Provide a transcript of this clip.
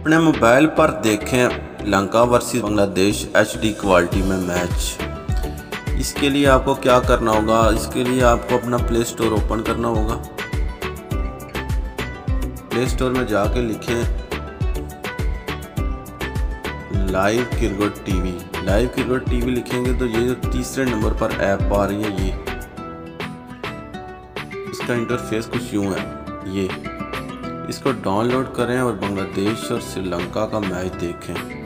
अपने मोबाइल पर देखें Lanka versus Bangladesh HD quality में मैच इसके लिए आपको क्या करना होगा? इसके लिए आपको अपना प्ले स्टोर ओपन करना होगा। प्ले स्टोर में जाके लिखें live cricket TV live cricket TV लिखेंगे तो ये जो तीसरे नंबर पर ऐप आ रही है, ये। इसका इंटरफेस कुछ यूँ है, ये। इसको डाउनलोड करें और बांग्लादेश और श्रीलंका का मैच देखें।